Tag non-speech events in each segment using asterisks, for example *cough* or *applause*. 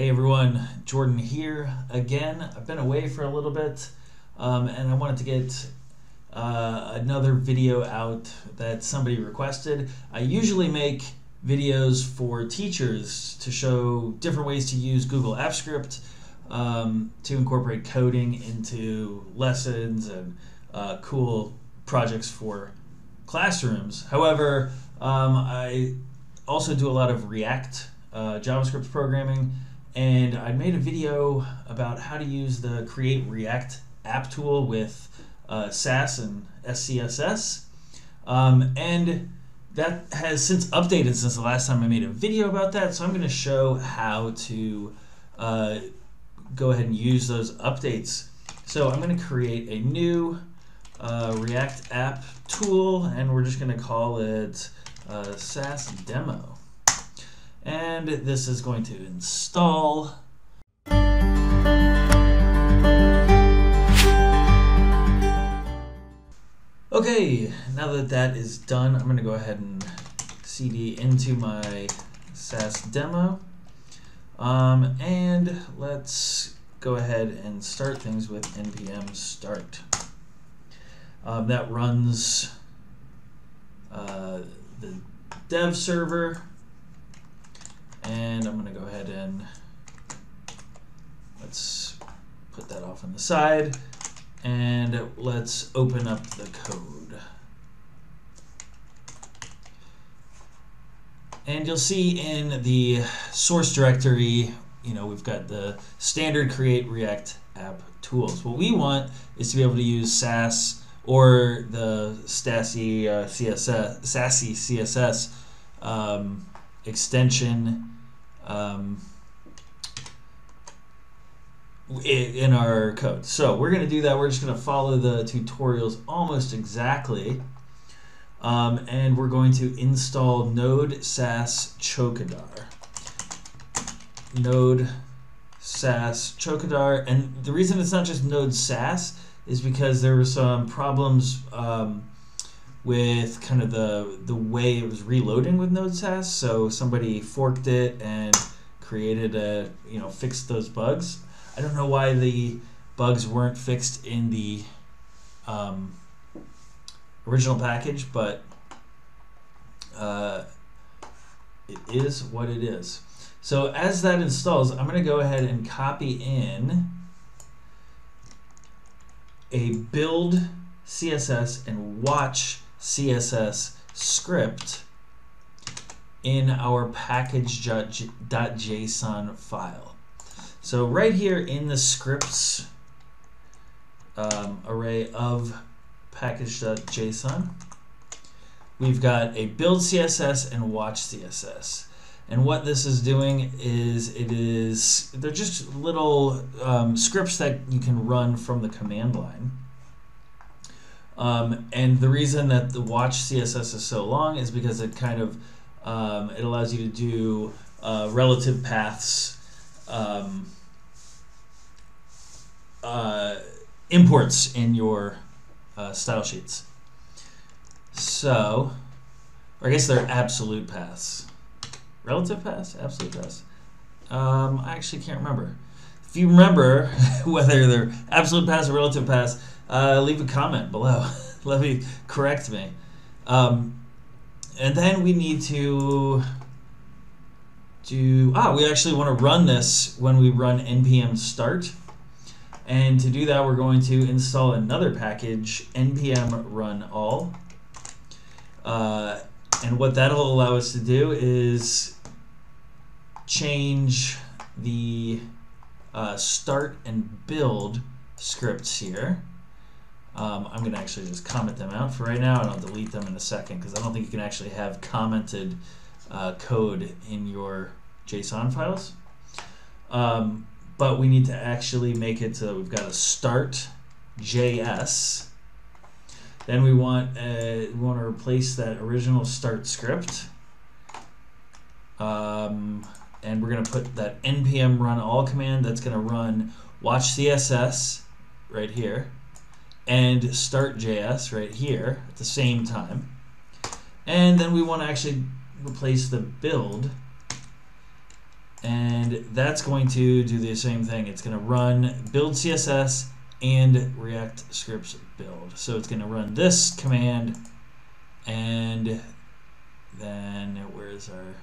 Hey everyone, Jordan here again. I've been away for a little bit um, and I wanted to get uh, another video out that somebody requested. I usually make videos for teachers to show different ways to use Google Apps Script um, to incorporate coding into lessons and uh, cool projects for classrooms. However, um, I also do a lot of React uh, JavaScript programming and I made a video about how to use the Create React app tool with uh, Sass and SCSS. Um, and that has since updated since the last time I made a video about that. So I'm going to show how to uh, go ahead and use those updates. So I'm going to create a new uh, React app tool and we're just going to call it uh, Sass demo and this is going to install. Okay, now that that is done, I'm going to go ahead and CD into my Sass demo. Um, and let's go ahead and start things with npm start. Um, that runs uh, the dev server and I'm going to go ahead and let's put that off on the side. And let's open up the code. And you'll see in the source directory, you know, we've got the standard create React app tools. What we want is to be able to use Sass or the Stassi uh, CSS, Sassy CSS um, extension um, in our code. So we're going to do that. We're just going to follow the tutorials almost exactly. Um, and we're going to install Node Sass Chokidar. Node Sass Chokidar. And the reason it's not just Node Sass is because there were some problems um, with kind of the the way it was reloading with Node.js. So somebody forked it and created a you know fixed those bugs. I don't know why the bugs weren't fixed in the um, original package, but uh, it is what it is. So as that installs, I'm going to go ahead and copy in a build CSS and watch CSS script in our package.json file. So right here in the scripts um, array of package.json, we've got a build CSS and watch CSS. And what this is doing is it is, they're just little um, scripts that you can run from the command line. Um, and the reason that the watch CSS is so long is because it kind of um, it allows you to do uh, relative paths um, uh, imports in your uh, style sheets. So, I guess they're absolute paths. Relative paths? Absolute paths. Um, I actually can't remember. If you remember *laughs* whether they're absolute paths or relative paths, uh, leave a comment below. *laughs* Let me correct me. Um, and then we need to do, ah, we actually want to run this when we run npm start. And to do that, we're going to install another package, npm run all. Uh, and what that'll allow us to do is change the uh, start and build scripts here. Um, I'm going to actually just comment them out for right now, and I'll delete them in a second because I don't think you can actually have commented uh, code in your JSON files. Um, but we need to actually make it so we've got a start JS. Then we want uh, we want to replace that original start script. Um, and we're going to put that npm run all command that's going to run watch CSS right here and start JS right here at the same time. And then we want to actually replace the build and that's going to do the same thing. It's going to run build CSS and React scripts build. So it's going to run this command and then where's our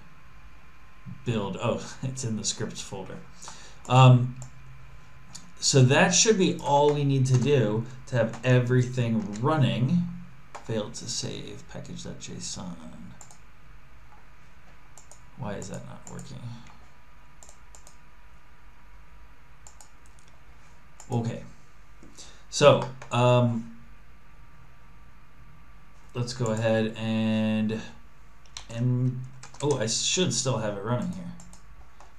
build? Oh, *laughs* it's in the scripts folder. Um, so that should be all we need to do to have everything running. Failed to save package.json. Why is that not working? Okay. So, um, let's go ahead and, and, oh, I should still have it running here.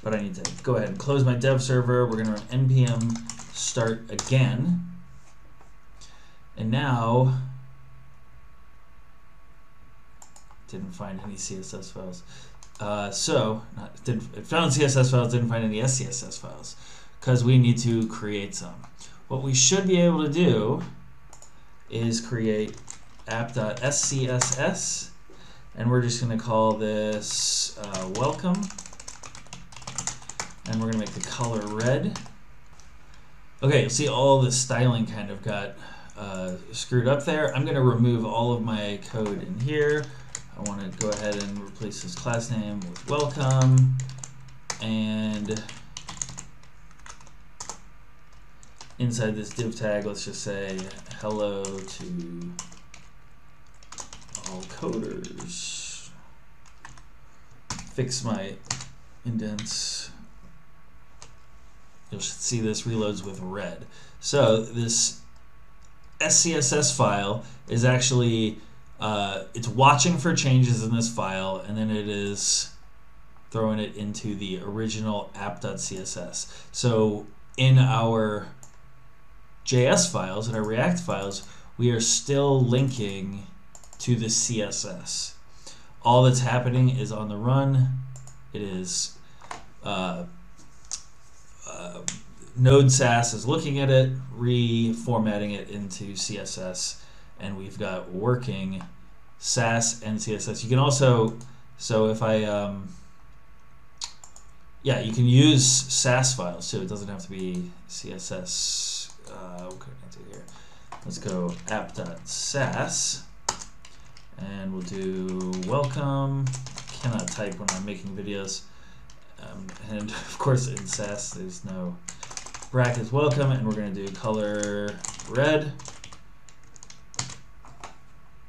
But I need to go ahead and close my dev server. We're going to run npm start again. And now, didn't find any CSS files. Uh, so, not, didn't, it found CSS files, didn't find any SCSS files because we need to create some. What we should be able to do is create app.scss and we're just going to call this uh, welcome and we're to make the color red. Okay, you'll see all the styling kind of got uh, screwed up there. I'm to remove all of my code in here. I want to go ahead and replace this class name with welcome and inside this div tag, let's just say hello to all coders. Fix my indents. You'll see this reloads with red. So this SCSS file is actually, uh, it's watching for changes in this file and then it is throwing it into the original app.css. So in our JS files and our React files, we are still linking to the CSS. All that's happening is on the run, it is uh, uh, Node Sass is looking at it, reformatting it into CSS, and we've got working Sass and CSS. You can also, so if I, um, yeah, you can use Sass files too. It doesn't have to be CSS uh, what can I do here? Let's go app.sass and we'll do welcome. Cannot type when I'm making videos. Um, and *laughs* of course in Sass there's no brackets welcome and we're going to do color red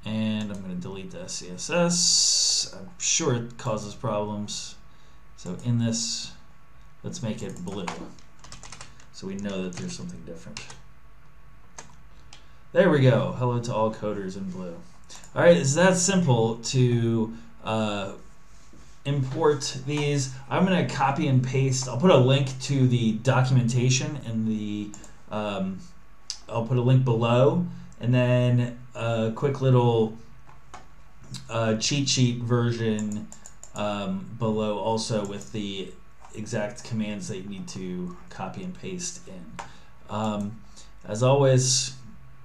and I'm going to delete the CSS. I'm sure it causes problems. So in this, let's make it blue so we know that there's something different. There we go. Hello to all coders in blue. All right, it's that simple to uh, import these. I'm going to copy and paste. I'll put a link to the documentation in the, um, I'll put a link below, and then a quick little uh, cheat sheet version um, below also with the exact commands that you need to copy and paste in. Um, as always,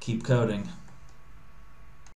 keep coding.